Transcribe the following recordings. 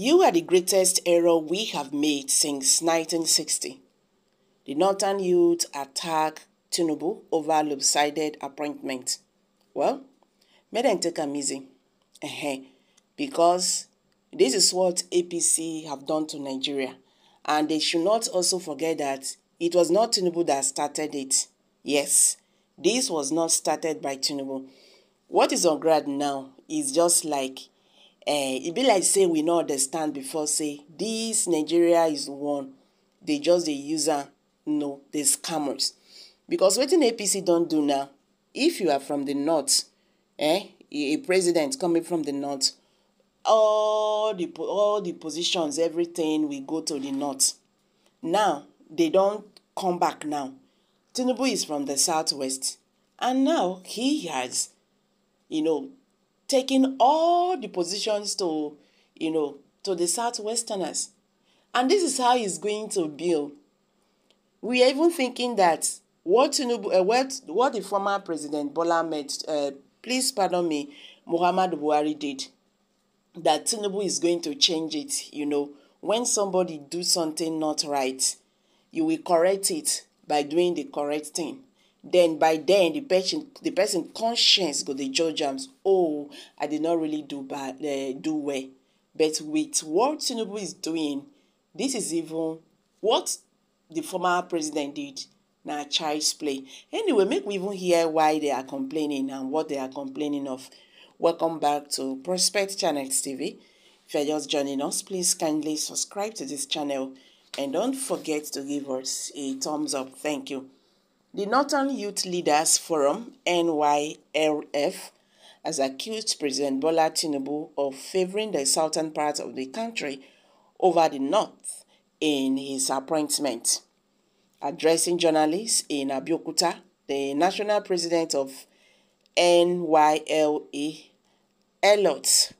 You are the greatest error we have made since 1960. The Northern youth attack Tinubu over lopsided appointment. Well, may them take am easy. Because this is what APC have done to Nigeria. And they should not also forget that it was not Tinubu that started it. Yes, this was not started by Tinubu. What is on ground now is just like e be like say we no understand before say this nigeria is one they just dey use am no the scammers because wetin apc don do now if you are from the north eh a president coming from the north all the all the positions everything will go to the north. Now they don come back now. Tinubu is from the southwest. And now he has you know taking all the positions to, you know, to the Southwesterners. And this is how he's going to build. We are even thinking that what uh, what, what the former President Bola Ahmed, uh, please pardon me, Muhammad Buhari did, that Tinubu is going to change it, you know. When somebody do something not right, you will correct it by doing the correct thing then by then the person the person conscience go dey judge am oh i did not really do bad uh, do well. But with what tinubu is doing this is even what the former president did na child's play. Anyway make we even hear why they are complaining and what they are complaining of. Welcome back to prospect channel tv if you're just joining us please kindly subscribe to this channel and don't forget to give us a thumbs up. Thank you The Northern Youth Leaders Forum (NYLF) has accused President Bola Tinubu of favoring the southern part of the country over the north in his appointment. Addressing journalists in Abeokuta, the national president of NYLF, Elliot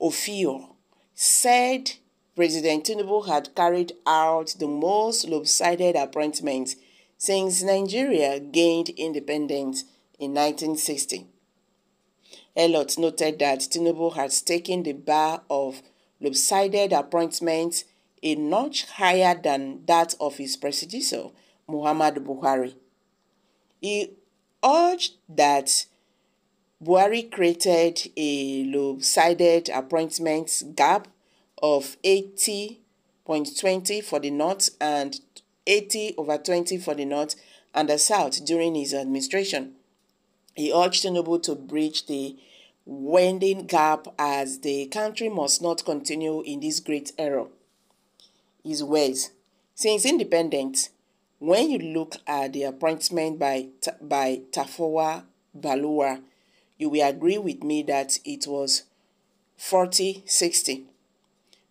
Afiyo, said President Tinubu had carried out the most lopsided appointment since Nigeria gained independence in 1960. Elliot noted that Tinubu has taken the bar of lopsided appointments a notch higher than that of his predecessor, Muhammad Buhari. He urged that Buhari created a lopsided appointments gap of 80.20 for the North and 80 over 20 for the North and the South during his administration. He urged Tinubu to bridge the widening gap as the country must not continue in this great error. His words, since independence, when you look at the appointment by, by Tafawa Balewa, you will agree with me that it was 40-60,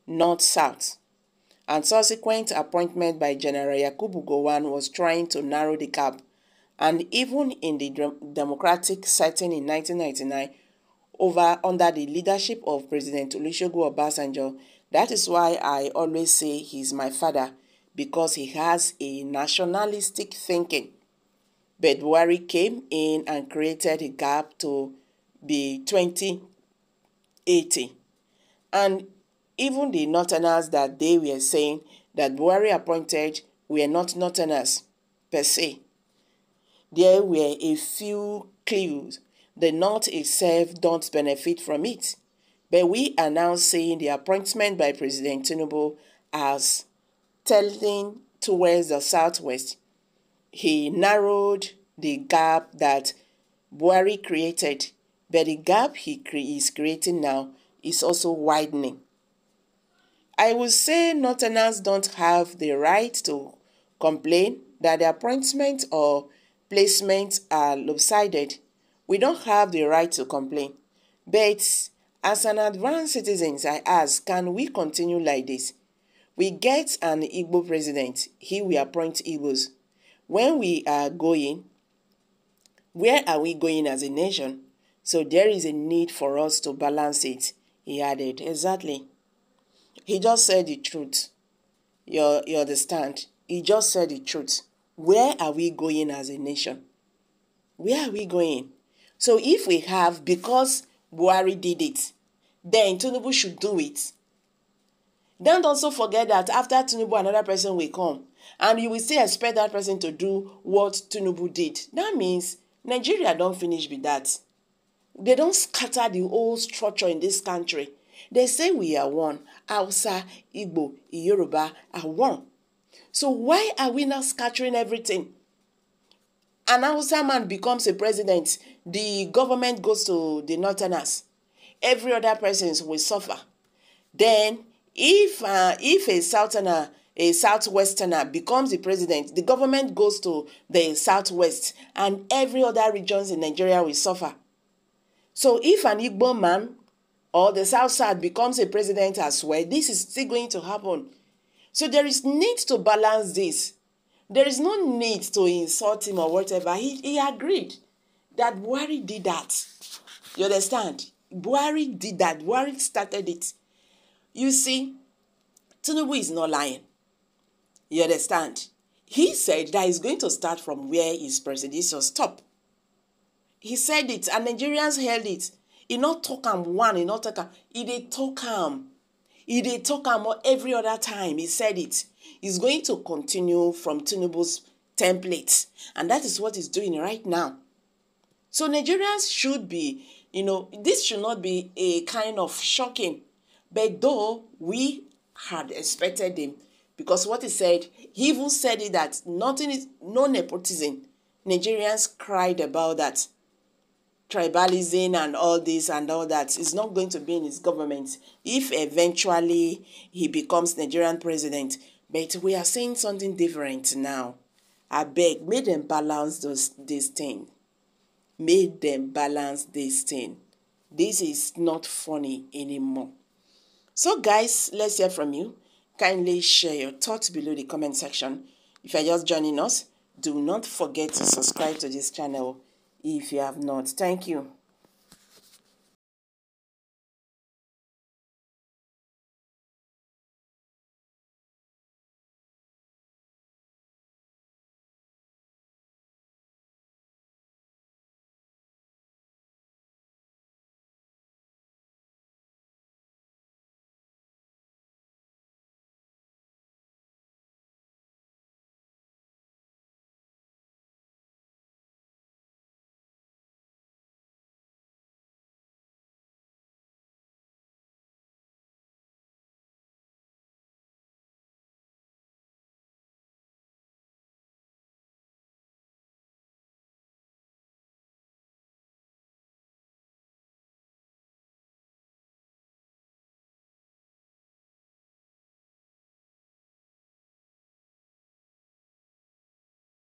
north-south and subsequent appointment by General Yakubu Gowon was trying to narrow the gap. And even in the democratic setting in 1999, over under the leadership of President Olusegun Obasanjo, that is why I always say he's my father because he has a nationalistic thinking. But came in and created a gap to be 2080. And even the Northerners that they were saying that Buhari appointed were not Northerners per se. There were a few clues. The North itself don't benefit from it. But we are now seeing the appointment by President Tinubu as telling towards the Southwest. He narrowed the gap that Buhari created, but the gap he is creating now is also widening. I would say Northerners don't have the right to complain that the appointment or placement are lopsided. We don't have the right to complain. But as an advanced citizens, I ask, can we continue like this? We get an Igbo president, he will appoint Igbos. When we are going, where are we going as a nation? So there is a need for us to balance it, he added. Exactly. He just said the truth. You, you understand? He just said the truth. Where are we going as a nation? Where are we going? So if we have, because Buhari did it, then Tinubu should do it. Don't also forget that after Tinubu, another person will come. And you will still expect that person to do what Tinubu did. That means Nigeria don't finish with that. They don't scatter the whole structure in this country. They say we are one. Hausa, Igbo, Yoruba are one. So why are we not scattering everything? An Hausa man becomes a president. The government goes to the northerners. Every other person will suffer. Then, if uh, if a southerner, a southwesterner becomes the president, the government goes to the southwest, and every other regions in Nigeria will suffer. So, if an Igbo man or the South South becomes a president as well, this is still going to happen. So there is need to balance this. There is no need to insult him or whatever. He, he agreed that Buhari did that. You understand? Buhari did that. Buhari started it. You see, Tinubu is not lying. You understand? He said that he's going to start from where his presidential stop. He said it, and Nigerians held it. He not talk am one, he not talk am. He dey talk am. He dey talk am every other time. He said it. He's going to continue from Tinubu's template, and that is what he's doing right now. So Nigerians should be, you know, this should not be a kind of shocking, but though we had expected him, because what he said, he even said it that nothing is no nepotism. Nigerians cried about that tribalism and all this and all that is not going to be in his government if eventually he becomes Nigerian president. But we are saying something different now. I beg, make them balance those, this thing. Make them balance this thing. This is not funny anymore. So, guys, let's hear from you. Kindly share your thoughts below the comment section. If you're just joining us, do not forget to subscribe to this channel if you have not. Thank you.